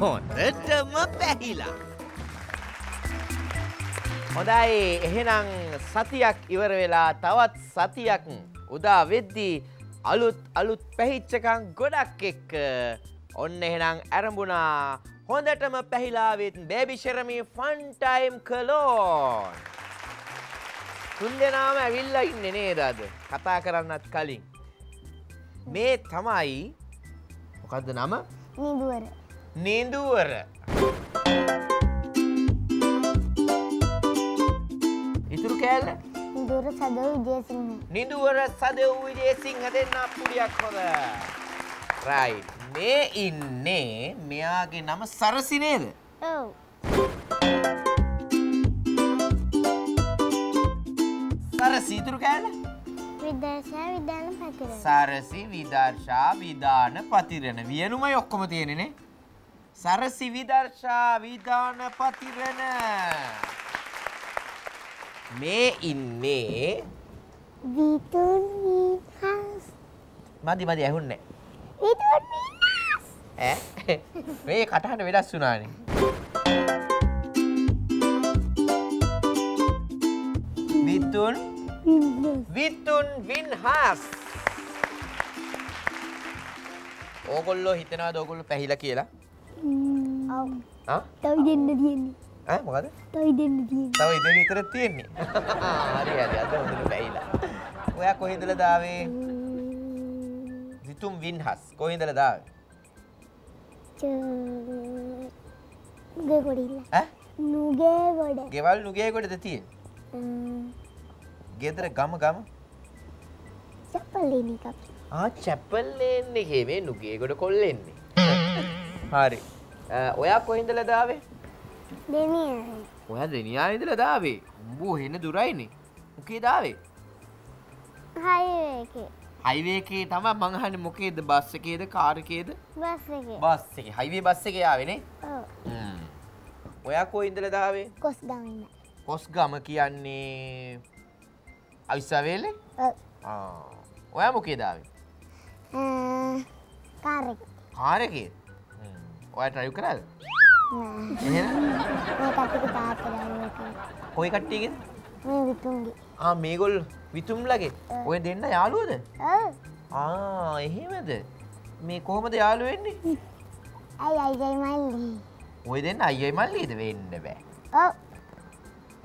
හොඳටම පැහිලා. හොඳයි. එහෙනම් සතියක් ඉවර වෙලා තවත් සතියක් උදා වෙද්දී අලුත් අලුත් පැහිච්චකං ගොඩක් එක්ක ඔන්න එහෙනම් ඇරඹුණා. හොඳටම පැහිලාවෙත් බේබිශරමී ෆන්ටයිම් කලෝන් තුන් දෙනාම ඇවිල්ලා ඉන්න නේදද කතා කරන්නත් කලින්. මේ තමයි මොකක්ද නම? නිදුවර නිදුවර ඉතුරු කෑල්ල? නිදුවර සදව විජයසිංහ නිදුවර සදව් විජේසිංහ දෙන්න පුඩියක් හොද. රයි මේ ඉන්නේ මෙයාගේ නම සරසි නේද? ඔව්. සරසි ඉතුරු කෑල්ල? විදර්ශා විධාන පතිර සරසි විදර්ශා විධාන පතිරණ. වියනුමයි ඔක්කොම තියෙනෙනේ සරසි විදර්ශා විධාන පතිරණ මේ ඉන්නේ විතුන් වීහස් මදි මදි ඇහුන්නේ විතුන් වීහස් ඈ? මේ කටහඬ වෙනස් වුණානේ. විතුන් විතුන් වින්හස්. ඕගොල්ලෝ හිතනවාද ඕගොල්ලෝ පැහිලා කියලා තවි දෙන්න තියෙන්නේ. ඈ? මොකද? තවි දෙන්න තියෙන්නේ. තව ඉතින් විතර තියෙන්නේ. හරි හරි. අද හොඳට පැහිලා ඔයා කොහෙන්දලා දාවේ? විතුන් වින්හස්. කොහෙන්දලා දාවේ? නුගේ ගොඩිල්ල ඈ? නුගේ ගොඩ. ගෙවල් නුගේ කොටද තියෙන්නේ? ගෙදර ගම ගම? කප ආ චැපල්ලෙන්නේ හේමේ නුගේ ගොඩ කොල්ලෙන්නේ හරි. ඔයා කොහින්දල දාවේ? දෙනිය ඔය දෙනියානිදල දාවේ? උඹූ හෙන්න දුරයිනේ. මොකේ දාවේ? හයක හයිවේකේ තම මංහන මොකේද බස්ස එකේද කාරකේද බස් එක. බස් එක. හයිවේ බස්ස එක යාවෙනේ ඔව්. ඔයා කොයින්දල දාවේ? කොස් ගමන්න කොස් ගම කියන්නේ අවිස්සාවේලේ? ඔයා මොකේ දාවේ? කාරෙක් කාරකේ ඔය ට්‍රයු කරල් එහෙ මේ කටක තාතරක කොයි කට්ටියගෙද මේ විතුන්ගේ. ආ මේගොල් විතුම්ලගේ. ඔය දෙන්න යාළුවද? ඔව් ආ එහෙමද? මේ කොහොමද යාළු වෙන්නේ? ඇයි අයිජයි මල්ලි. ඔය දෙන්න අයියයි මල්ලිද වෙන්න බෑ. ඔව්.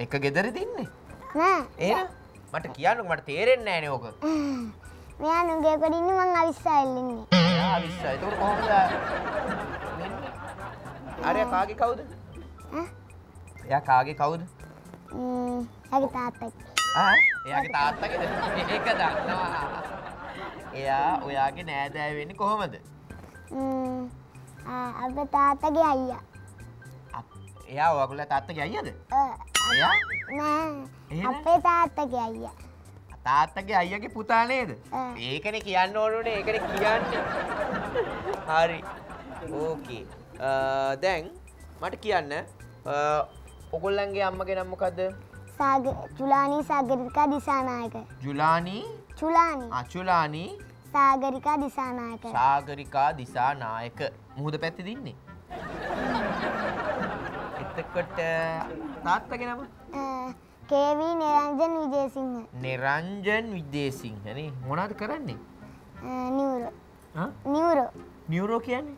එක ගෙදර තින්නේ නෑ. ඒ මට කියන්න මට තේරෙන්න ෑන ඕක. මෙයා නුගේ කොඩින්න මං අවිස්සා එල්ලන්නේ විශ්ස එතකට කොහොමද අරය කාගේ කවුද? එයා කාගේ කවුද? ඇගේ තාත්තක් ආ? එයාගේ තාත්තගෙද ඒක දන්නවා. එයා ඔයාගේ නෑදෑ වෙන්නේ කොහොමද? අප තාත්තගේ අයියා. එයා ඔයගොල්ල තාත්තගේ අයියද? එයා? නෑ? අපේ තාත්තගේ අයියා. තාත්තගේ අයියගේ පුතා නේද. ඒකන කියන්න ඕනුනේ ඒකන කියන්න. හරි. ඕකේ දැන් මට කියන්න. අ, ඔගොල්ලන්ගේ අම්මගේ නම්මකක්ද චුලානී සාගරිකා දිසානායක. ජුලානී චුලානී. අචුලානී සාගරිකා දිසානායක. සාගරිකා දිසා නායක මුහද පැත්ති දින්නේ? එතකොට තාත්තගෙන නම? කේවී නිරංජන් විජේසිංහ. නිරංජන් විද්‍යේසිංහනේ මොනාද කරන්නේ? නිවුරෝ? නිවුරෝ. නියවරෝ කියන්නේ?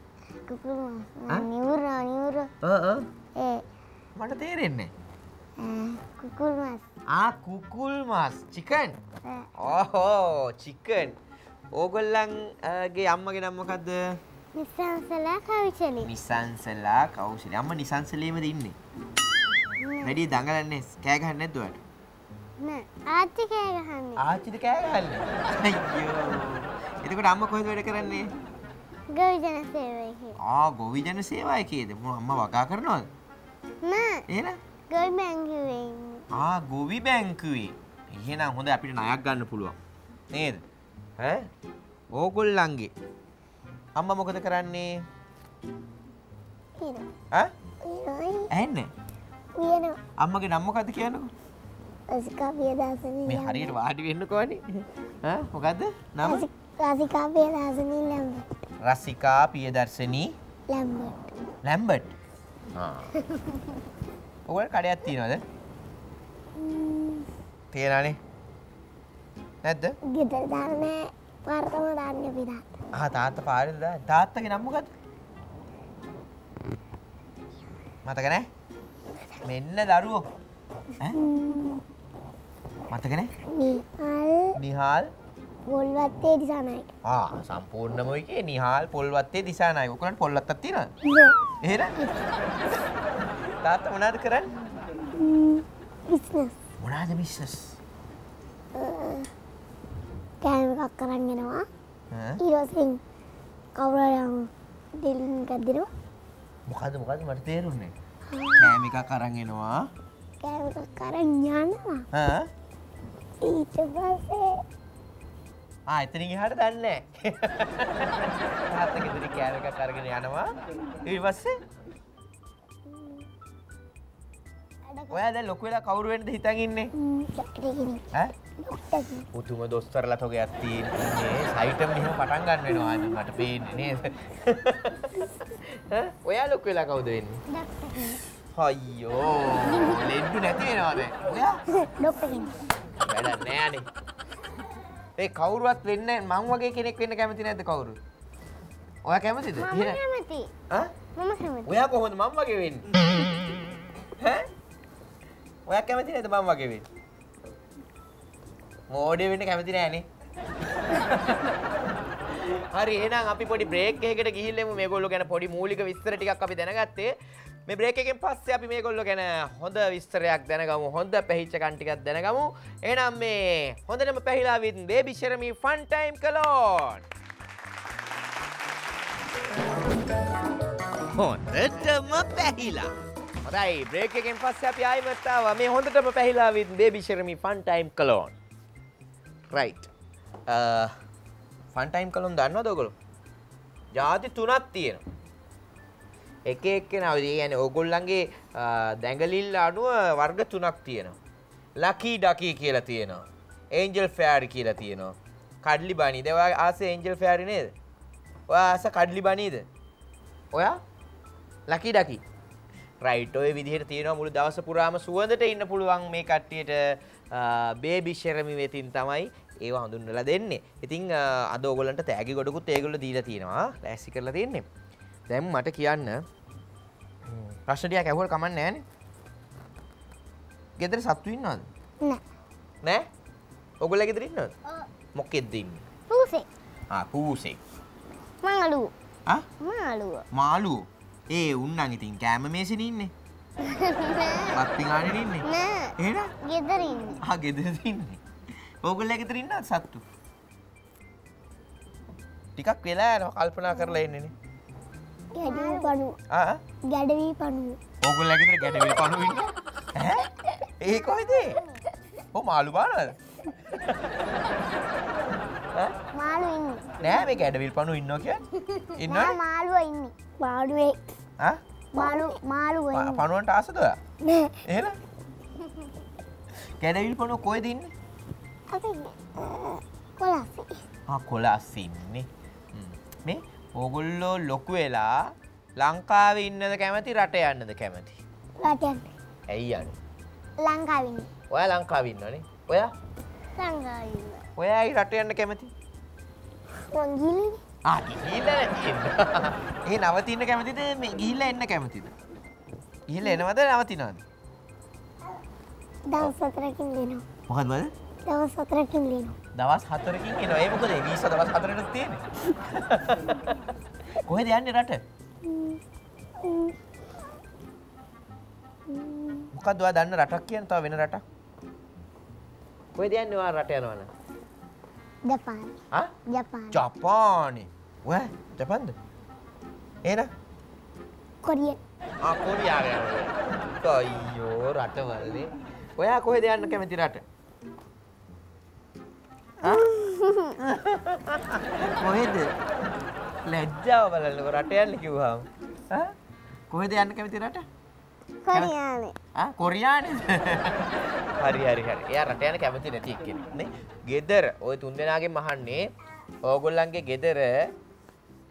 නිවුරෝ නිවුරෝ. මට තේරෙන්නේ. කුකුල් මස්. ආ කුකුල් මස්. චිකන් ඕහෝ චිකන් ඕගොල්ලන්ගේ අම්මගේ නම්මකක්ද නිසංසලා කවිචලි. නිසංසලා කවුසිල අම්ම නිසංසලේම දින්නේ වැඩි දඟලන්නේ කෑගහන්න ඇතුවට ආච්චිකෑ ගහන්නේ. ආච්චිද කෑගහන්න අයියෝ. එතකොට අම්ම කොහෙද වැඩ කරන්නේ ගවිජන සේවයක ආ ගොවිජන සේවායකේද මො අම්ම වකා කරනවද? නෑ එහෙනම්? ගොයි බැංගිවෙන්න ආ ගොවි බැංකුවේ. එහෙනම් හොඳ අපිට ණයක් ගන්න පුළුවන්. නේද? ඈ? ඕගොල්ලන්ගේ. අම්මා මොකද කරන්නේ? ඈ? ඇහෙන්නේ වියන අම්මගේ නම මොකද්ද කියන්නකෝ? රසිකා පියදාසනී මේ හරියට වාඩි වෙන්නකෝනේ ඈ මොකද්ද? නම? රසිකා පියදාසනී ලැම්බ රසිකා පියදර්ශනී ලැම්බට් ඔගල් කඩයක් තියෙනවද? තියෙනනේ නැද්ද? ගෙදර දාන්න වර්තම දාන්න පිරාත්. ආ තාත්ත පාරද තාත්තගේ නම්මකත් මතක නෑ? මෙන්න දරුවෝ. ඈ? මතක නෑ? නිහල්. නිහාල් පොල්වත්තේ දිසානයි. ආ සම්පූර්ණම එකේ නිහාල් පොල්වත්තේ දිසානයි ඔයගොල්ලන්ට පොල්වත්තක් තියෙනවද? එහෙනම්? තාත්තා මොනවද කරන්නේ? බිස්නස් මොනවද බිස්නස් කෑම එකක් කරන්ගෙනවා ඈ? ඊරසින් කවුරයම් ඩෙලින් ගදදිනවා මොකද මොකද මට තේරුන්නේ? කෑම එකක් අරන් එනවා. කෑම එකක් කරන් යනවා. ඈ? ඊට පස්සේ ආ එතනින් එහාට දන්නේ. නැහැ තාත්තා ගෙදරින් කෑම එකක් අරගෙන යනවා. ඊට පස්සේ ඔයා දැන් ලොකු වෙලා කවුරු වෙන්නද හිතන් ඉන්නේ? ඩක්ටගෙන ඈ? ඩොක්ටර් පුතුම දොස්තරලා තොගයක් තියෙන්නේ. සයිටම මෙහෙම පටන් ගන්න වෙනවා. අද මට පේන්නේ නේද? ඈ? ඔයා ලොකු වෙලා කවුද වෙන්නේ? ඩක්ටර් අයියෝ ලෙඩ්ඩු නැති වෙනවද? ඔයා? ඩොක්ටර් වැඩක් නෑනේ ඒ කවුරුවත් වෙන්න මං වගේ කෙනෙක් වෙන්න කැමති නැද්ද කවුරු? ඔයා කැමතිද? මම කැමති. ඈ මම කැමති. ඔයා කොහොමද මං වගේ වෙන්නේ? ඈ? ඔයා කැමති නැද්ද මං වගේ වෙන්න? මෝඩේ වෙන්න කැමති නෑනේ. හරි එහෙනම් අපි පොඩි බ්‍රේක් එකකට ගිහිල්ලෙමු. මේගොල්ලෝ ගැන පොඩි මූලික විස්තර ටිකක් අපි දැනගත්තේ මේ බ්‍රේක් එකෙන් පස්සේ අපි මේගොල්ලෝ ගැන හොඳ විස්තරයක් දැනගමු. හොඳ පැහිච්ච කන් ටිකක් දැනගමු. එහෙනම් මේ හොඳටම පැහිලා with baby Sherami fun time clone හොඳටම පැහිලා. හොඳයි බ්‍රේක් එකෙන් පස්සේ අපි ආයිමත් ආවා මේ හොඳටම පැහිලා with baby Sherami fun time clone right fun time කලෝන් දන්නවද ඔයගොල්ලෝ? ජාති තුනක් තියෙනවා එක එක්කෙනා ඒ කියන්නේ ඕගොල්ලන්ගේ අ, දැඟලිල්ල අනුව වර්ග තුනක් තියෙනවා. ලකී ඩකී කියලා තියෙනවා. ඒන්ජල් ෆෑරි කියලා තියෙනවා. කඩ්ලි බනි දැන් ඔයා ආසේ ඒන්ජල් ෆෑරි නේද? ඔයා ආස කඩ්ලි බනීද ඔයා? ලකී ඩකී. රයිට් ඔය විදිහට තියෙනවා මුළු දවස පුරාම සුවඳට ඉන්න පුළුවන් මේ කට්ටියට බේබි ෂෙරමි වෙතින් තමයි ඒවා හඳුන්වලා දෙන්නේ. ඉතින් අ, අද ඕගොල්ලන්ට තෑගි ගොඩකුත් ඒගොල්ලෝ දීලා තියෙනවා. ලෑස්ති කරලා තියෙන්නේ. දැන් මට කියන්න හ්ම්, ප්‍රශ්න ටිකක් ඇහුවල කමක් නැහැනේ. ගෙදර සත්තු ඉන්නවද? නෑ නෑ? ඔයගොල්ලෝ ගෙදර ඉන්නවද? මොකෙද්ද ඉන්නේ? පූසේ ආ පූසෙක්. මං අලුව ආ මං අලුව මාළුවෝ. ඒ උන්නන් ඉතින් කෑම මේසෙන ඉන්නේ. පත් පිඟානෙ ඉන්නේ. නෑ එහෙනම් ගෙදර ඉන්න ආ ගෙදර ඉන්නේ. ඕගොල්ලෝ ගෙදර ඉන්නවද සත්තු? ටිකක් වෙලා යනවා කල්පනා කරලා ඉන්නේනේ. ගැඩවී පනුව ගැඩවී පනුව ගැටවිල් පණු ඉන්නේ. ඈ? ඒ කොයිද? ඔව් මාළු? මාළු ඉන්න නෑ මේ ගැඩවිල් පණු ඉන්නවා කියන්නේ. නෑ ඉන්නවනේ. මාළුව ඉන්න මාළුවේ ආ? මාළු මාළුව ප- ඉන්න පණුවන්ට ආසද එහෙනම්? ගැඩවිල් පණුව කොහෙද ඉන්නේ? අපි කොලස්සේ ආ කොලස් ඉන්නේ. හ්ම්. මේ ඕගොල්ලෝ ලොකු වෙලා ලංකාවේ ඉන්නද කැමති රට යන්නද කැමති? රටයන් ඇයි යන්නේ? ලංකාවින්න ඔයා ලංකාවේ ඉන්නවනේ. ඔයා? ලංකාවින්න ඔයා ඇයි රට යන්න කැමති? මොංගිලි ආ ගිහිල්ලා නැතිද? ඒ නවතින්න කැමතිද මේ ගිහිල්ලා එන්න කැමතිද? ගිහිල්ලා එනවද නවතිනවද? දවස් සතරකින් දෙනවා මොකද්ද? දවස් සතරකින් දෙනවා දවස් 4කින් එනවා. ඒ මොකද ඒ වීසා දවස් 4ට තියෙන්නේ. කොහෙද යන්නේ රට? මොකක්ද ඔයා දන්න රටක් කියන තව වෙන රටක්? කොහෙද යන්නේ ඔයා රට යනවනම්? ජපාන ආ? ජපාන ජපානේ. ඔයා ජපාන්ද? ආ කොරියාව යනවා. අයියෝ රටවල්නේ. ඔයා කොහෙද යන්න කැමති රට? කොහෙද? ලැජ්ජාව බලන්නකො රට යන්න කිව්වහම. කොහෙද යන්න කැමති රට? කොරියාවේ ආ කොරියානේද? හරි හරි හරි. එයා රට යන්න කැමති නැති එක්කෙනෙක් නේ. ගෙදර ওই තුන්දෙනාගෙන් අහන්නේ ඕගොල්ලන්ගේ ගෙදර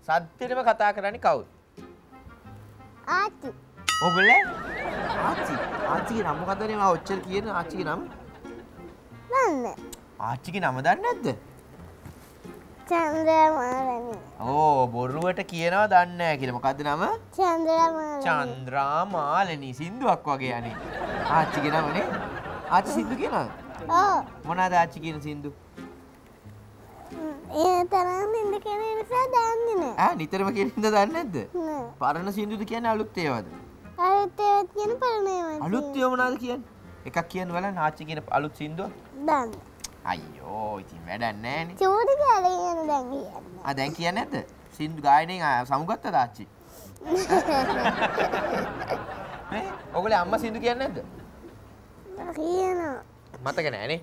සද්දෙටම කතා කරන්නේ කවුද? ආච්චි. ඔගොල්ලෝ ආච්චි ආච්චිගේ නම මොකද්ද නේ මම ඔච්චර කියන ආච්චිගේ නම දන්න. ආච්චිගේ නම දන්නේ නැද්ද චන්ද්‍රමාලනී. ඕ බොරුවට කියනවා දන්නේ නැහැ කියලා මොකද්ද නම චන්ද්‍රමාලනී. චන්ද්‍රාමාලනී සින්දුවක් වගේ අනේ ආච්චිගේ නමනේ ආච්චි සින්දු කියනවද ඕ. මොනවාද ආච්චි කියන සින්දු ඒ තරම් ඉන්න කෙනෙක් නිසා දන්නේ නෑ. ඈ නිතරම කියන හින්දා දන්නේ නැද්ද නෑ. පරණ සින්දුද කියන්නේ අලුත් ඒවාද අලුත් ඒවත් කියන පරණේවත්. අලුත් ඒවා මොනවාද කියන්නේ එකක් කියන්න බලන්න ආච්චි කියන අලුත් සින්දුව දන්න. අයියෝ ඉතින් වැඩක් නැහැනේ චූටි කාලේ දැන් කියන්න. ආ දැන් කියන්නේ නැද්ද? සින්දු ගායනයෙන් ආ, සමුගත්තද ආච්චි? මේ ඔගොල්ලෝ අම්මා සින්දු කියන්නේ නැද්ද? කියනවා. මතක නෑනේ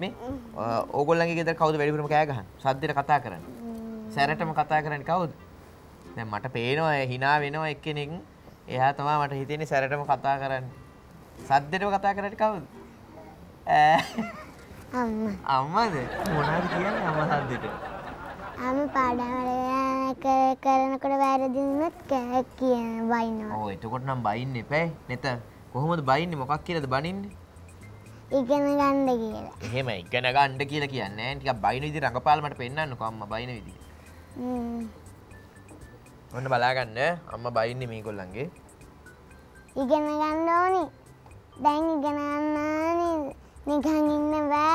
මේ ඕගොල්ලන්ගේ ගෙදර කවුද වැඩිපුරම කෑ ගහන්නේ? සද්දෙට කතා කරන්නේ. සැරටම කතා කරන්නේ කවුද? දැන් මට පේනවා hina වෙනවා එක්කෙනෙක්. එයා තමයි මට හිතෙන්නේ සැරටම කතා කරන්නේ. සද්දෙටම කතා කරන්නේ කවුද? ඈ. අම්මද මොනවද කියන්නේ අම්මා සද්දෙට අම්ම පාඩම් කර කරනකොට වැරදිුනොත් කෑ කියන වයින්නවා. ඕ එතකොට නම් බයින්න එපෑ නැත කොහොමද බයින්නේ මොකක් කියලාද බනින්නේ ඉගෙන ගන්න කියලා. එහෙම ඉගෙන ගන්න කියලා කියන්නේ නෑ ටිකක් බයින විදිහ රඟපාලා මට පෙන්නන්නකෝ අම්මා බයින විදිහ. ඔන්න බලාගන්න අම්මා බයින්නේ මේගොල්ලන්ගේ ඉගෙන ගන්න ඕනි. දැන් ඉගෙන ගන්න ඕනි. නිකන් ඉන්න බෑ.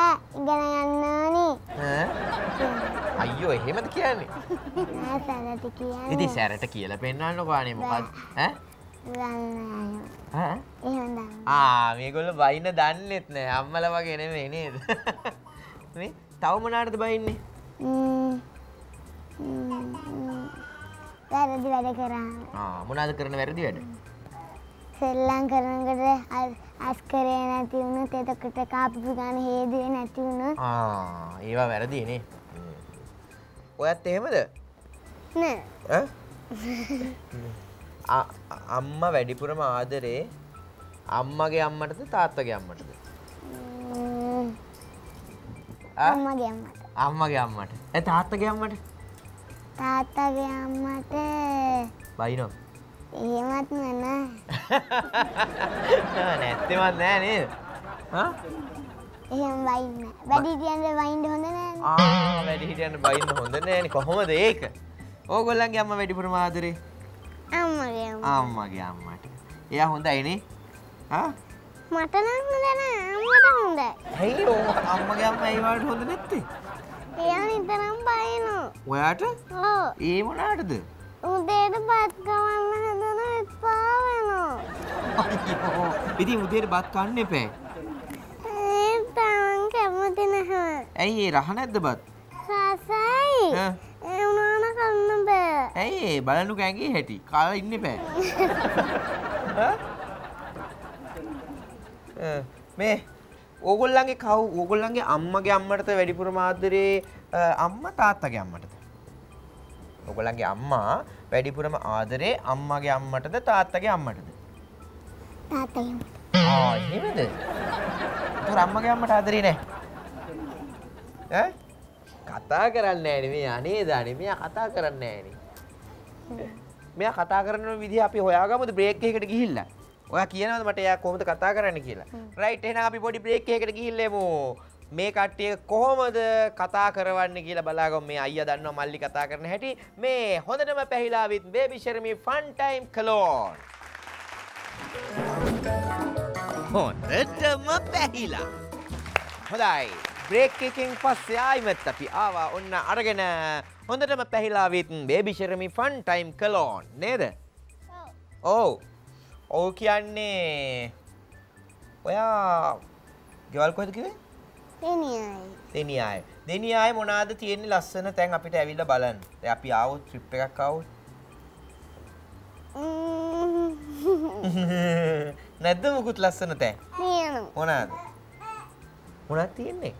ඕනි. ඈ? අයියෝ එහෙමද කියන්නේ. ඉතින් සැරට කියලා ඈ එහෙම දන්න. ආ මේගොල්ලෝ බයින්න දන්නෙත් නෑ අම්මලා වගේ නෙමෙයි නේද මේ තව මොනාටද බයින්නේ. වැරදි වැඩ කරා. ආ මොනවාද කරන වැරදි වැඩ සෙල්ලම් කරනකොට අස්- අස්කරේ නැති වුණොත් එතකොට කාපු ගාන හේදුවේ නැති වුණොත් ආ ඒවා වැරදිනේ ඔයත් එහෙමද? අම්මා වැඩිපුරම ආදරේ අම්මගේ අම්මටද තාත්තගේ අම්මටද? අම්මගේ අම්මට. ඒ තාත්තගේ අම්මට? තාත්තගේ අම්මට. බයිනෝ එහෙමත් නෑ. නැත්තෙමත් නෑ නේද හා? එහෙම වයින්න. වැඩිහිටියන්ට වයින්ඩ හොඳ නෑ. ආ වැඩි හිටියන්න බයින්න හොඳ නෑනේ කොහොමද ඒක ඕගොල්ලන්ගේ අම්ම වැඩිපුරම ආදරේ අම්මගේ අම්ම. අම්මගේ අම්මට එයා හොඳයිනේ ආ මට නම් හොඳ නෑ. අම්මට හොඳයි. ඇයි ඕ අම්මගේ අම්ම ඒ වලට හොඳ නැත්තේ එයා නිතරම බයිනවා. ඔයාට ඕ. ඒ මොනාටද උදේට බත් කවන්න හදන එපා වෙනවා. ඉතින් උදේට බත් කන්න එපෑ. ඒ තරම් කැමති නැහැ. ඇයි ඒ රහ නැද්ද බත්? රසයි. ඒ වුණාන කන්න බෑ. ඇයි ඒ? බලන්නු කැගේ හැටි. කාලා ඉන්න එපෑ මේ ඕගොල්ලන්ගේ කව් ඕගොල්ලන්ගේ අම්මගේ අම්මටද වැඩිපුරම ආදරේ අ, අම්මා තාත්තගේ අම්මටද ඕගොල්ලන්ගේ අම්මා වැඩිපුරම ආදරේ අම්මගේ අම්මටද තාත්තගේ අම්මටද? තාත්තගේ අම්මට. ආ එහෙමද? ඒතර අම්මගේ අම්මට ආදරේ නැහැ ඈ? කතා කරන්නේ නැහැ මේ අනේ දානේ මෙයා කතා කරන්නේ නැහැ මෙයා කතා කරන විදිහ අපි හොයාගමුද බ්‍රේක් එකකට ගිහිල්ලා? ඔයා කියනවද මට එයා කොහොමද කතා කරන්න කියලා? රයිට් එහෙනම් අපි පොඩි බ්‍රේක් එකකට ගිහිල්ලෙමු මේ කට්ටිය කොහොමද කතා කරවන්නේ කියලා බලාගමු. මේ අයියා දන්නවා මල්ලි කතා කරන හැටි. මේ හොඳටම පැහිලා with baby shermi fun time cologne. හොඳටම පැහිලා. හොඳයි. බ්‍රේක් එකෙන් පස්සේ ආයිමත් අපි ආවා ඔන්න අරගෙන හොඳටම පැහිලාවිත් බේබිශරමි ෆන් ටයිම් කලෝන් නේද? ඔව්. ඔව් කියන්නේ ඔයා ගෙවල් කොහෙද කිව්වේ දෙනියයි. දෙනියාය. දෙනියාය මොනාද තියෙන්නේ ලස්සන? තැන් අපිට ඇවිල්ලා බලන්න. දැන් අපි ආවොත් ට්‍රිප් එකක් ආවොත්. නැද්ද මුකුත් ලස්සන තැන්? තියෙනවා. මොනාද? මොනවද තියෙන්නේ?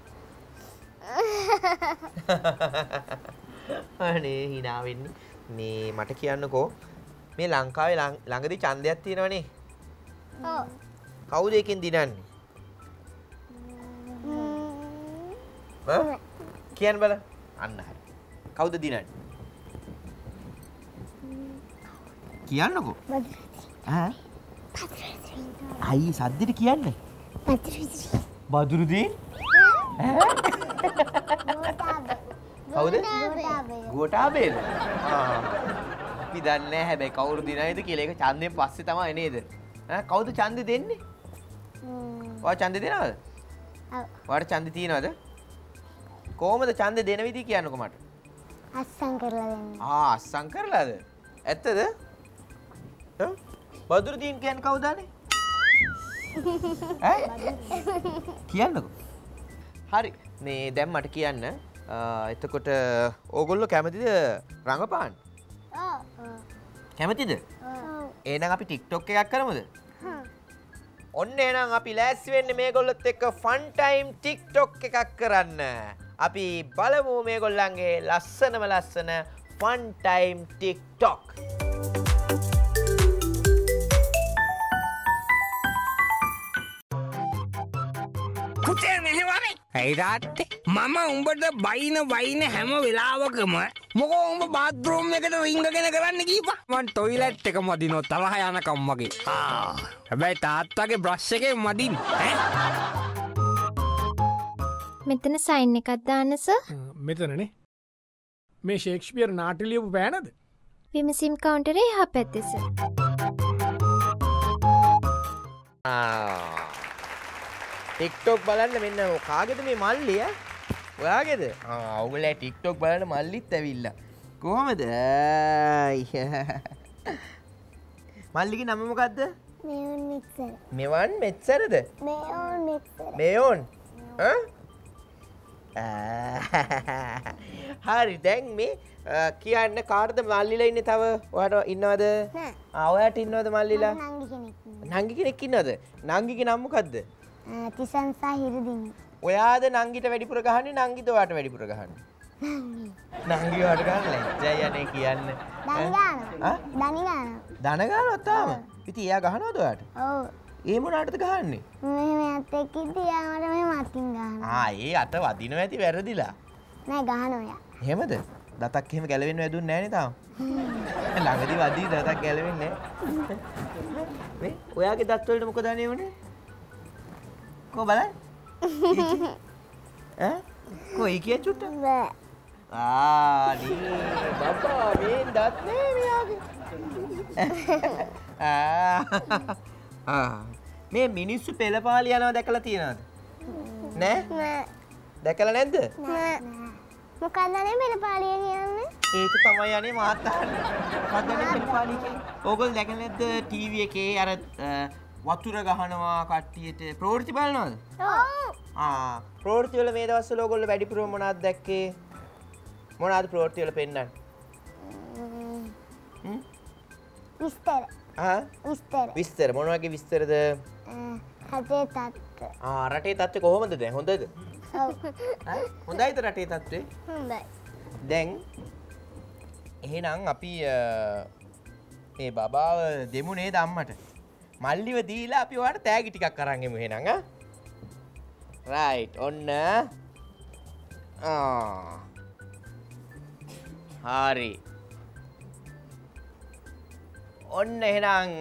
අනේ hina වෙන්නේ. මේ මට කියන්නකෝ. මේ ලංකාවේ ළඟ- ළඟදී ඡන්දයක් තියෙනවනේ. ඔව්. කවුද එකෙන් දිනන්නේ ඈ? කියන්න බල. අන්න හරි. කවුද දිනන්නේ? කියන්නකෝ. ඈ? අයි සද්දෙට කියන්න? බදුරුදීන් කවුද? ගෝටාබේද අපි දන්න හැබැයි කවුරු දිනයිද කියලා. එක චන්දයෙන් පස්සේ තමයි නේද? ඈ? කවුද ඡන්දෙ දෙන්නේ? ඔයා ඡන්දෙ දෙනවද? ඔයාට ඡන්දෙ තියනවද කොහොමද ඡන්දෙ දෙන විදිහ කියන්නකෝ මට? අස්සං කරලා දෙන්න. ආ අස්සම් කරලාද? ඇත්තද? ඈ? බදුරුදීන් කියන්නේ කවුදානේ? ඈ? කියන්නකෝ. හරි. මේ දැන් මට කියන්න. එතකොට ඕගොල්ලෝ කැමතිද රඟපාන්න? කැමතිද? එහෙනම් අපි ටික්ටොක් එකක් කරමුද? ඔන්න එහෙනම් අපි ලෑස්ති වෙන්න මේගොල්ලොත් එක්ක ෆන් ටයිම් ටික්ටොක් එකක් කරන්න අපි බලමු මේගොල්ලන්ගේ ලස්සනම ලස්සන ෆන් ටයිම් ටික්ටොක් පුතේ මෙහෙවරේ ඇයිරාත්තේ මම උඹට බයින බයින හැම වෙලාවකම මොකෝ උඹ බාත්රූම් එකට රිංගගෙන කරන්න කීපා? මන් ටොයිලට් එක මදිනො තරහ යනකම් වගේ ආ, හැබැයි තාත්තගේ බ්‍රශ් එකේ මදින් ඈ? මෙතන සයින් එකක් දාන්නස මෙතනනේ. මේ ශේක්ෂපියර් නාටලියපු පෑනද විමසිම් කවුන්ටරේ හා පැත්තෙස ටික්ටොක් බලන්න මෙන්න කාගෙද මේ මල්ලිය ඔයාගෙද? අවුල ටික්ටොක් බලන්න මල්ලිත් ඇවිල්ල. කොහොමද? මල්ලික නමමකක්ද මෙවන් මෙත්සරද මේෝන් හරි දැන් මේ කියන්න කාර්ද මල්ලිලා ඉන්න තව? ඔයාට ඉන්නවද. අවයට ඉන්නවද මල්ලිලා? නංගි කෙනෙක් නංගි ඉන්නවද? නංගික නම්මකක්ද තිසන්සා හිරදින්න ඔයාද නංගිට වැඩිපුර ගහන්නේ? නංගිත වාට වැඩිපුර ගහන්න? නංගිවට ගන්න ලැජ්ජයි යනේ කියන්න. දනිගාන? දනිගාන දනගානොත්තාම ඉති එයා ගහනවද ඔයාට? ඔවු ඒ මොනාටද ගහන්නේ? මෙහෙම ඇත්තෙක් තියාමට මේ මත්තින් ගහන ආ ඒ අත වදිනව ඇති වැරදිලා. නෑ ගහන ඔයා හෙමද දතක් එහෙම ගැලවෙන්න වැදුන් නෑනේ තාම. ළඟදි වදී දතක් ගැලවෙන්නේ නෑ. මේ ඔයාගේ දත් වලට මොකද අනේ වුනේ? කො බලන්න. ඈ? කොයි කිය චුට්ට? බෑ. ආනී බබා මේ දත් නෑ මෙයාගේ. ආ. මේ මිනිස්සු පෙළපාලි යනවා දැකලා තියෙනවද? නෑ? නෑ. දැකලා නැද්ද? නෑ. මොකක්දනේ පෙළ පාලිය කියන්නේ ඒක තමයි අනේ මාතාන්න මොකක්දනේ පෙළපාලි කියන්නේ ඕගොල්ලෝ දැකලා නැද්ද ටීවී එකේ? අර වතුර ගහනවා කට්ටියට ප්‍රවෘත්ති බලනවද? ඔව්. ආ. ප්‍රවෘත්ති වල මේ දවස්වල ඕගොල්ලෝ වැඩිපුරම මොනවද දැක්කේ? මොනවද ප්‍රවෘත්ති වල පෙන්නන්නේ? හ්ම්? විස්තර විස්තර විස්තර මොන වගේ විස්තරද? හතේ තත්ත ආ රටේ තත්ත්වය කොහොමද දැන්? හොඳද? හොඳයිද රටේ තත්ත්වය හොඳයි. දැන් එහෙනම් අපි මේ බබාව දෙමු නේද අම්මට? මල්ලිව දීලා අපි ඔයාලට තෑගි ටිකක් අරන් එමු එහෙනම් ආ? රයිට් ඔන්න ආ. හරි ඔන්න එහෙනම්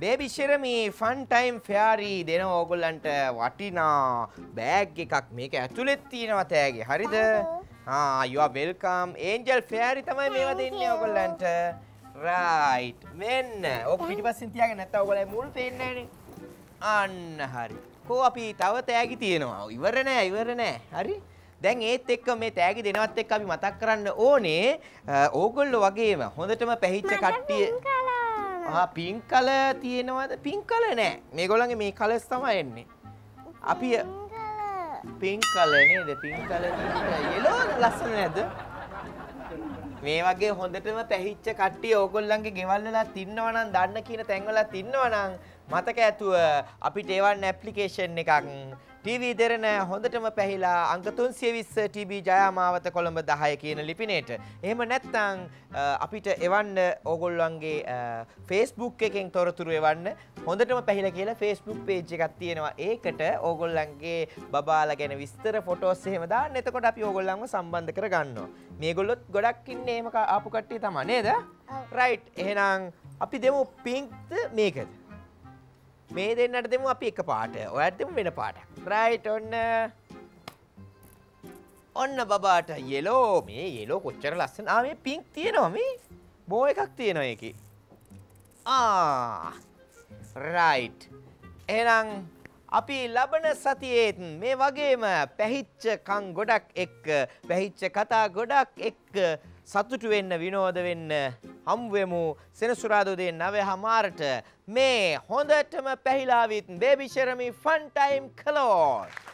බේබිශ්‍රමි ෆන් ටයිම් ෆයාරී දෙන ඕගොල්ලන්ට වටිනා බෑග් එකක් මේක ඇතුළෙත් තියෙනවා තෑගේ. හරිද? ආයවා වෙල්කම් ඒන්ජල් ෆෑරි තමයි මේවා දෙන්නේ ඔගොල්ලන්ට රයිට් මෙන්න. ඕක පිටිපස්සෙන් තියාගෙන නැත්නම් ඔයගොල්ලෝ මුල් පේන්නේ අන්න හරි. කෝ අපි තව තෑගි තියෙනවා. ඉවර නෑ ඉවර නෑ. හරි දැන් ඒත් එක්ක මේ තෑගි දෙනවත් එක්ක අපි මතක් කරන්න ඕනේ. ඕගොල්ලෝ වගේම හොඳටම පැහිච්ච කට්ටිය ආ පිංක් කල තියෙනවද? පිංක් කල නෑ. මේගොල්ලන්ගේ මේ කලස් තමයි එන්නේ. අපි පිංක් කල නේද? පිංක් කල යෙලෝ ලස්සන නැද්ද මේ වගේ හොඳටම පැහිච්ච කට්ටිය ඕගොල්ලන්ගේ ගෙවල් වල තින්නවා නම් දන්න කියන තැන්වල තින්නවා නම් මතක ඇතුව අපිට එවන්න ඇප්ලිකේෂන් එකක් TV දෙරණ හොඳටම පැහිලා අංක 320 TB ජයමාවත කොළඹ 10 කියන ලිපිනේට. එහෙම නැත්නම් අපිට එවන්න ඕගොල්ලන්ගේ Facebook එකෙන් තොරතුරු එවන්න හොඳටම පැහිලා කියලා Facebook page එකක් තියෙනවා. ඒකට ඕගොල්ලන්ගේ බබාලා ගැන විස්තර ෆොටෝස් එහෙම දාන්න. එතකොට අපි ඕගොල්ලන්ව සම්බන්ධ කරගන්නවා. මේගොල්ලොත් ගොඩක් ඉන්නේ එහෙම ආපු කට්ටිය තමයි නේද? රයිට් එහෙනම් අපි දෙමු පිංක්ද මේකද මේ දෙන්නට දෙමු අපි එක පාට. ඔයත් දෙමු වෙන පාට රයිට් ඔන්න. ඔන්න බබාට යෙලෝ මේ යෙලෝ කොච්චර ලස්සන. ආ මේ පිංක් තියෙනවා මේ බෝ එකක් තියෙනවා ඒකේ. ආ රයිට් එහෙනම් අපි ලබන සතියේත් මේ වගේම පැහිච්ච කං ගොඩක් එක්ක පැහිච්ච කතා ගොඩක් එක්ක සතුටු වෙන්න විනෝද වෙන්න හම්වෙමු සෙනසුරාදෝදේ නවය හමාරට මේ හොඳටම පැහිලාවිත් බේබිශරමි ෆන්ටයිම් කලෝට්